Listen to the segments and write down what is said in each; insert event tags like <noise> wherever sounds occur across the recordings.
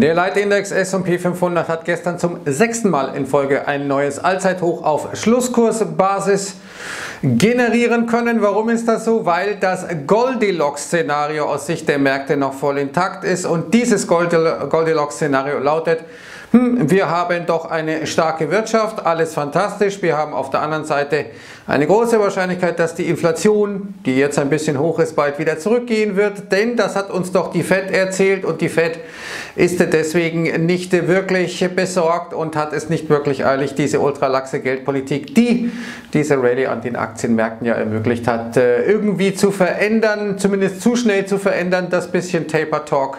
Der Leitindex S&P 500 hat gestern zum sechsten Mal in Folge ein neues Allzeithoch auf Schlusskursbasis generieren können. Warum ist das so? Weil das Goldilocks-Szenario aus Sicht der Märkte noch voll intakt ist und dieses Goldilocks-Szenario lautet, hm, wir haben doch eine starke Wirtschaft, alles fantastisch. Wir haben auf der anderen Seite eine große Wahrscheinlichkeit, dass die Inflation, die jetzt ein bisschen hoch ist, bald wieder zurückgehen wird. Denn das hat uns doch die Fed erzählt und die Fed ist deswegen nicht wirklich besorgt und hat es nicht wirklich eilig, diese ultralaxe Geldpolitik, die diese Rallye an den Aktienmärkten ja ermöglicht hat, äh, irgendwie zu verändern, zumindest zu schnell zu verändern. Das bisschen Taper Talk,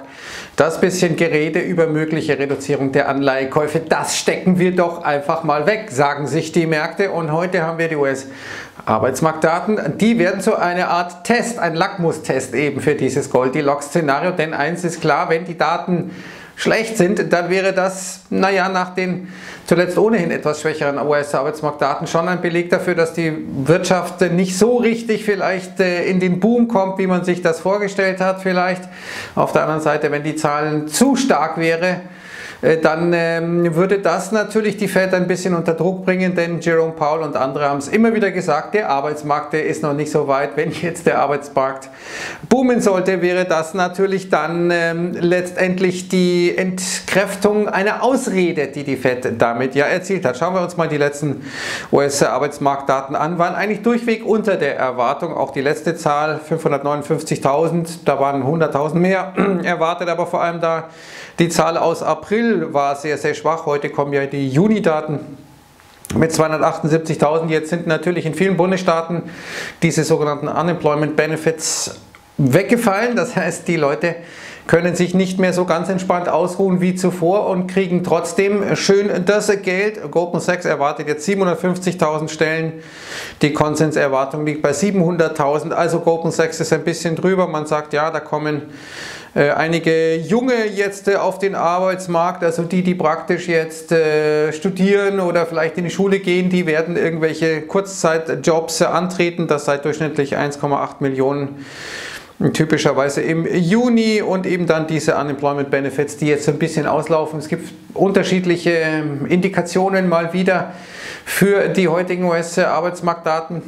das bisschen Gerede über mögliche Reduzierung der Anleihekäufe, das stecken wir doch einfach mal weg, sagen sich die Märkte. Und heute haben wir die US-Arbeitsmarktdaten. Die werden zu einer Art Test, ein Lackmustest eben für dieses Goldilocks-Szenario. Denn eins ist klar, wenn die Daten schlecht sind, dann wäre das, naja, nach den zuletzt ohnehin etwas schwächeren US-Arbeitsmarktdaten schon ein Beleg dafür, dass die Wirtschaft nicht so richtig vielleicht äh, in den Boom kommt, wie man sich das vorgestellt hat vielleicht. Auf der anderen Seite, wenn die Zahlen zu stark wäre, äh, dann ähm, würde das natürlich die Fed ein bisschen unter Druck bringen, denn Jerome Powell und andere haben es immer wieder gesagt, der Arbeitsmarkt der ist noch nicht so weit. Wenn jetzt der Arbeitsmarkt boomen sollte, wäre das natürlich dann ähm, letztendlich die Entkräftung einer Ausrede, die die Fed damit ja erzielt hat. Schauen wir uns mal die letzten US-Arbeitsmarktdaten an, waren eigentlich durchweg unter der Erwartung. Auch die letzte Zahl 559.000, da waren 100.000 mehr <clears throat> erwartet, aber vor allem da die Zahl aus April war sehr, sehr schwach. Heute kommen ja die Juni-Daten mit 278.000. Jetzt sind natürlich in vielen Bundesstaaten diese sogenannten Unemployment Benefits weggefallen. Das heißt, die Leute können sich nicht mehr so ganz entspannt ausruhen wie zuvor und kriegen trotzdem schön das Geld. Goldman Sachs erwartet jetzt 750.000 Stellen. Die Konsenserwartung liegt bei 700.000. Also Goldman Sachs ist ein bisschen drüber. Man sagt, ja, da kommen einige Junge jetzt äh, auf den Arbeitsmarkt, also die, die praktisch jetzt äh, studieren oder vielleicht in die Schule gehen, die werden irgendwelche Kurzzeitjobs antreten. Das seit durchschnittlich 1,8 Millionen typischerweise im Juni und eben dann diese Unemployment Benefits, die jetzt ein bisschen auslaufen. Es gibt unterschiedliche ähm, Indikationen mal wieder für die heutigen US-Arbeitsmarktdaten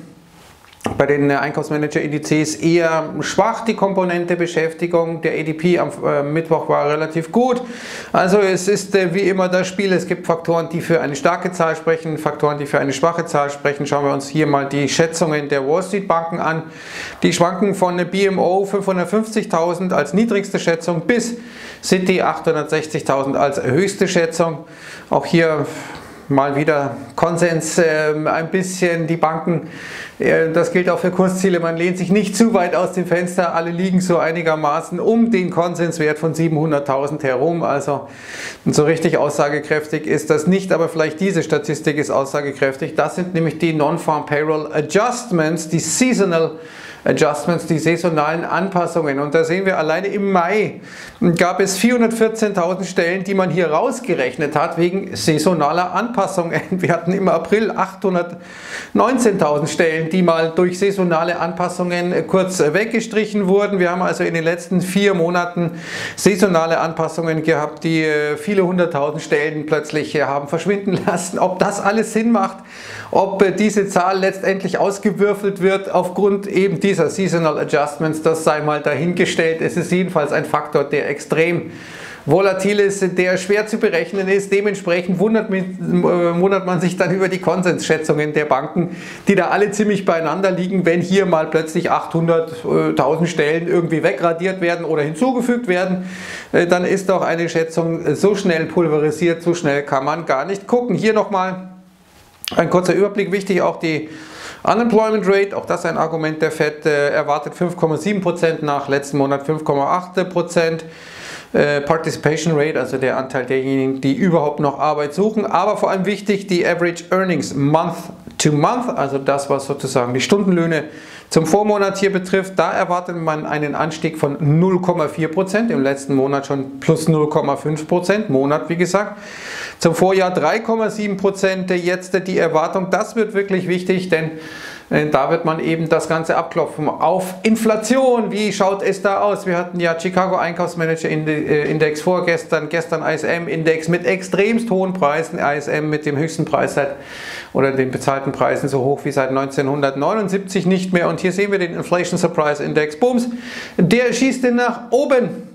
bei den äh, Einkaufsmanager-Indizes eher schwach die Komponente Beschäftigung. Der ADP am äh, Mittwoch war relativ gut. Also es ist äh, wie immer das Spiel. Es gibt Faktoren, die für eine starke Zahl sprechen, Faktoren, die für eine schwache Zahl sprechen. Schauen wir uns hier mal die Schätzungen der Wall Street Banken an. Die schwanken von BMO 550.000 als niedrigste Schätzung bis City 860.000 als höchste Schätzung. Auch hier mal wieder Konsens, äh, ein bisschen die Banken, äh, das gilt auch für Kursziele, man lehnt sich nicht zu weit aus dem Fenster, alle liegen so einigermaßen um den Konsenswert von 700.000 herum, also so richtig aussagekräftig ist das nicht, aber vielleicht diese Statistik ist aussagekräftig, das sind nämlich die Non-Farm Payroll Adjustments, die Seasonal Adjustments, die saisonalen Anpassungen. Und da sehen wir alleine im Mai gab es 414.000 Stellen, die man hier rausgerechnet hat wegen saisonaler Anpassungen. <laughs> Wir hatten im April 819.000 Stellen, die mal durch saisonale Anpassungen kurz weggestrichen wurden. Wir haben also in den letzten vier Monaten saisonale Anpassungen gehabt, die äh, viele hunderttausend Stellen plötzlich äh, haben verschwinden <laughs> lassen. Ob das alles Sinn macht, ob äh, diese Zahl letztendlich ausgewürfelt wird aufgrund eben dieser Seasonal Adjustments, das sei mal dahingestellt. Es ist jedenfalls ein Faktor, der extrem volatil ist, der schwer zu berechnen ist. Dementsprechend wundert, äh, wundert, man sich dann über die Konsensschätzungen der Banken, die da alle ziemlich beieinander liegen, wenn hier mal plötzlich 800.000 Stellen irgendwie wegradiert werden oder hinzugefügt werden, äh, dann ist doch eine Schätzung so schnell pulverisiert, so schnell kann man gar nicht gucken. Hier nochmal ein kurzer Überblick, wichtig auch die Unemployment Rate, auch das ein Argument der FED, äh, erwartet 5,7% nach letzten Monat 5,8%. Äh, Participation Rate, also der Anteil derjenigen, die überhaupt noch Arbeit suchen, aber vor allem wichtig die Average Earnings Month to Month, also das, was sozusagen die Stundenlöhne zum Vormonat hier betrifft, da erwartet man einen Anstieg von 0,4%, im letzten Monat schon plus 0,5%, Monat wie gesagt. Zum Vorjahr 3,7%, jetzt die Erwartung, das wird wirklich wichtig, denn da wird man eben das Ganze abklopfen. Auf Inflation, wie schaut es da aus? Wir hatten ja Chicago Einkaufsmanager äh, Index vorgestern, gestern ISM Index mit extremst hohen Preisen, ISM mit dem höchsten Preis seit oder den bezahlten Preisen so hoch wie seit 1979 nicht mehr. Und hier sehen wir den Inflation Surprise Index. Bums, der schießt nach oben.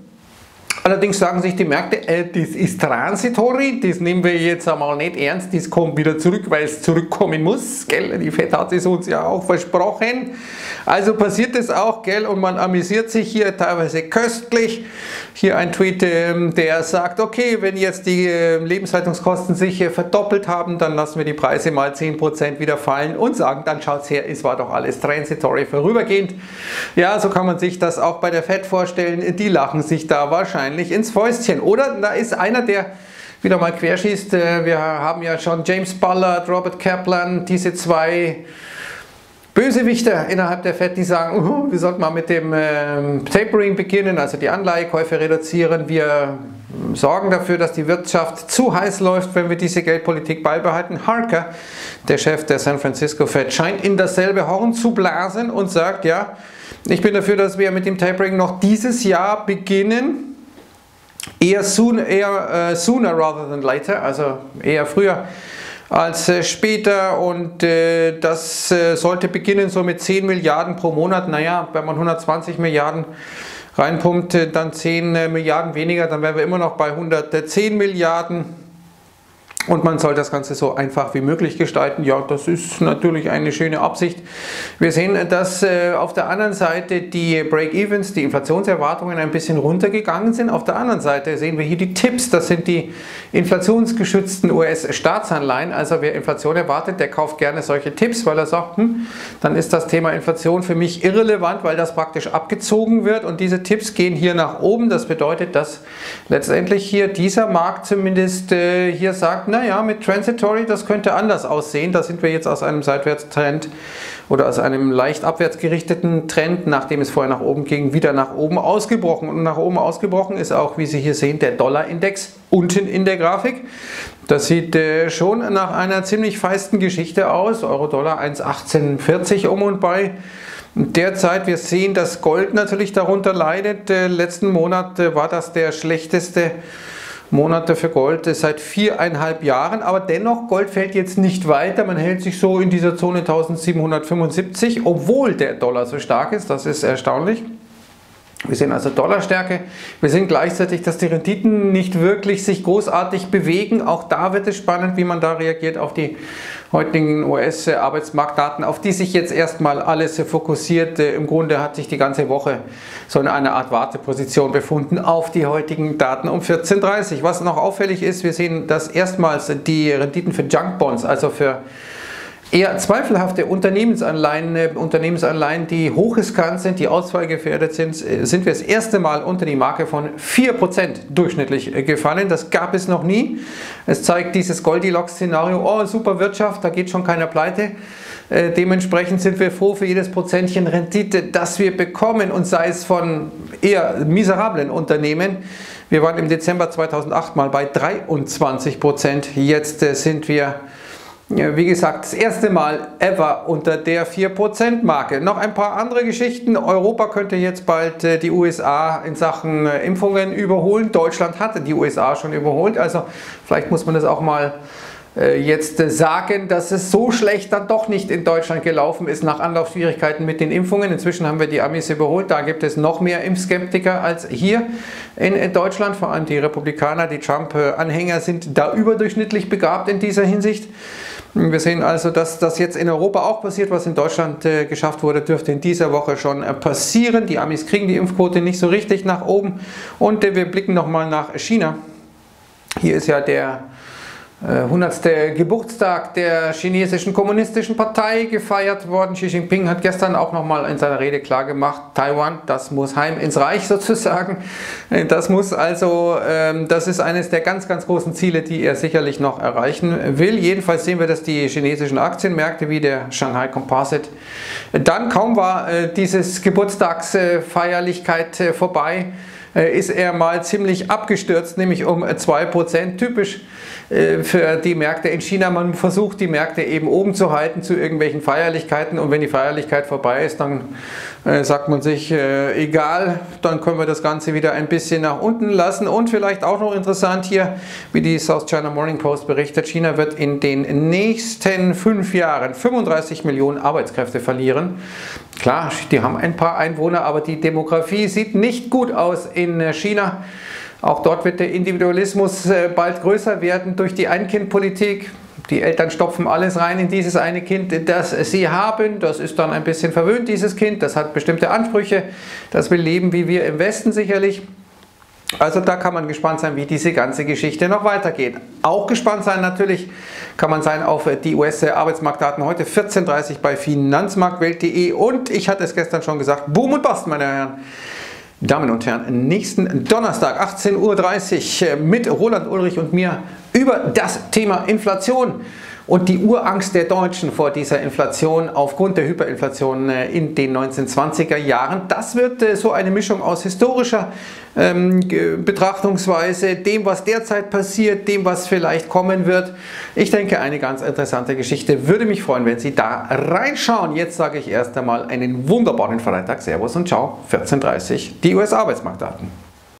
Allerdings sagen sich die Märkte, äh, das ist transitory, das nehmen wir jetzt einmal nicht ernst, das kommt wieder zurück, weil es zurückkommen muss. Gell? Die FED hat es uns ja auch versprochen. Also passiert es auch, gell? und man amüsiert sich hier teilweise köstlich. Hier ein Tweet, ähm, der sagt, okay, wenn jetzt die ähm, Lebenshaltungskosten sich verdoppelt haben, dann lassen wir die Preise mal 10% wieder fallen und sagen, dann schaut es her, es war doch alles transitory vorübergehend. Ja, so kann man sich das auch bei der FED vorstellen. Die lachen sich da wahrscheinlich wahrscheinlich ins Fäustchen. Oder da ist einer, der wieder mal querschießt. Äh, wir haben ja schon James Ballard, Robert Kaplan, diese zwei Bösewichter innerhalb der FED, die sagen, uh, wir sollten mal mit dem ähm, Tapering beginnen, also die Anleihekäufe reduzieren. Wir sorgen dafür, dass die Wirtschaft zu heiß läuft, wenn wir diese Geldpolitik beibehalten. Harker, der Chef der San Francisco Fed, scheint in dasselbe Horn zu blasen und sagt, ja, ich bin dafür, dass wir mit dem Tapering noch dieses Jahr beginnen eher, soon, eher äh, sooner rather than later, also eher früher als äh, später. Und äh, das äh, sollte beginnen so mit 10 Milliarden pro Monat. Naja, wenn man 120 Milliarden reinpumpt, äh, dann 10 äh, Milliarden weniger, dann wären wir immer noch bei 110 Milliarden und man soll das Ganze so einfach wie möglich gestalten. Ja, das ist natürlich eine schöne Absicht. Wir sehen, dass äh, auf der anderen Seite die Break-Evens, die Inflationserwartungen ein bisschen runtergegangen sind. Auf der anderen Seite sehen wir hier die Tipps. Das sind die inflationsgeschützten US-Staatsanleihen. Also wer Inflation erwartet, der kauft gerne solche Tipps, weil er sagt, hm, dann ist das Thema Inflation für mich irrelevant, weil das praktisch abgezogen wird. Und diese Tipps gehen hier nach oben. Das bedeutet, dass letztendlich hier dieser Markt zumindest äh, hier sagt, naja, mit Transitory, das könnte anders aussehen. Da sind wir jetzt aus einem Seitwärtstrend oder aus einem leicht abwärts gerichteten Trend, nachdem es vorher nach oben ging, wieder nach oben ausgebrochen. Und nach oben ausgebrochen ist auch, wie Sie hier sehen, der Dollarindex unten in der Grafik. Das sieht äh, schon nach einer ziemlich feisten Geschichte aus. Euro-Dollar 1,1840 um und bei. Derzeit, wir sehen, dass Gold natürlich darunter leidet. Äh, letzten Monat äh, war das der schlechteste Monate für Gold seit viereinhalb Jahren, aber dennoch, Gold fällt jetzt nicht weiter. Man hält sich so in dieser Zone 1775, obwohl der Dollar so stark ist. Das ist erstaunlich. Wir sehen also Dollarstärke. Wir sehen gleichzeitig, dass die Renditen nicht wirklich sich großartig bewegen. Auch da wird es spannend, wie man da reagiert auf die heutigen US-Arbeitsmarktdaten, auf die sich jetzt erstmal alles fokussiert. Im Grunde hat sich die ganze Woche so in einer Art Warteposition befunden auf die heutigen Daten um 14.30 Uhr. Was noch auffällig ist, wir sehen, dass erstmals die Renditen für Junk Bonds, also für eher zweifelhafte Unternehmensanleihen, äh, Unternehmensanleihen, die hochriskant sind, die ausfallgefährdet sind, äh, sind wir das erste Mal unter die Marke von 4% durchschnittlich äh, gefallen. Das gab es noch nie. Es zeigt dieses Goldilocks-Szenario, oh super Wirtschaft, da geht schon keiner pleite. Dementsprechend sind wir froh für jedes Prozentchen Rendite, das wir bekommen und sei es von eher miserablen Unternehmen. Wir waren im Dezember 2008 mal bei 23 Prozent, jetzt sind wir wie gesagt, das erste Mal ever unter der 4% Marke. Noch ein paar andere Geschichten. Europa könnte jetzt bald äh, die USA in Sachen äh, Impfungen überholen. Deutschland hatte die USA schon überholt. Also vielleicht muss man das auch mal äh, jetzt sagen, dass es so schlecht dann doch nicht in Deutschland gelaufen ist nach Anlaufschwierigkeiten mit den Impfungen. Inzwischen haben wir die Amis überholt. Da gibt es noch mehr Impfskeptiker als hier in Deutschland. Vor allem die Republikaner, die Trump-Anhänger sind da überdurchschnittlich begabt in dieser Hinsicht. Wir sehen also, dass das jetzt in Europa auch passiert, was in Deutschland äh, geschafft wurde, dürfte in dieser Woche schon äh, passieren. Die Amis kriegen die Impfquote nicht so richtig nach oben. Und äh, wir blicken nochmal nach China. Hier ist ja der 100. Äh, Geburtstag der chinesischen kommunistischen Partei gefeiert worden. Xi Jinping hat gestern auch nochmal in seiner Rede klargemacht, Taiwan, das muss heim ins Reich <laughs> sozusagen. Äh, das muss also, ähm, das ist eines der ganz, ganz großen Ziele, die er sicherlich noch erreichen will. Jedenfalls sehen wir, dass die chinesischen Aktienmärkte wie der Shanghai Composite dann kaum war äh, dieses Geburtstagsfeierlichkeit vorbei äh, ist er mal ziemlich abgestürzt, nämlich um 2%. Typisch äh, für die Märkte in China. Man versucht, die Märkte eben oben zu halten zu irgendwelchen Feierlichkeiten und wenn die Feierlichkeit vorbei ist, dann äh, sagt man sich, egal, dann können wir das Ganze wieder ein bisschen nach unten lassen. Und vielleicht auch noch interessant hier, wie die South China Morning Post berichtet, China wird in den nächsten fünf Jahren 35 Millionen Arbeitskräfte verlieren. Klar, die haben ein paar Einwohner, aber die Demografie sieht nicht gut aus in China. Auch dort wird der Individualismus äh, bald größer werden durch die Ein-Kind-Politik. Die Eltern stopfen alles rein in dieses eine Kind, das sie haben. Das ist dann ein bisschen verwöhnt, dieses Kind. Das hat bestimmte Ansprüche. Das will leben wie wir im Westen sicherlich. Also da kann man gespannt sein, wie diese ganze Geschichte noch weitergeht. Auch gespannt sein natürlich kann man sein auf die US-Arbeitsmarktdaten heute 14.30 Uhr bei finanzmarktwelt.de und ich hatte es gestern schon gesagt, Boom und Bast, meine Herren. Damen und Herren, nächsten Donnerstag 18.30 Uhr mit Roland Ulrich und mir über das Thema Inflation und die Urangst der Deutschen vor dieser Inflation aufgrund der Hyperinflation äh, in den 1920er Jahren. Das wird äh, so eine Mischung aus historischer ähm, Betrachtungsweise, dem, was derzeit passiert, dem, was vielleicht kommen wird. Ich denke, eine ganz interessante Geschichte. Würde mich freuen, wenn Sie da reinschauen. Jetzt sage ich erst einmal einen wunderbaren Freitag. Servus und ciao. 14.30 Uhr, die US-Arbeitsmarktdaten.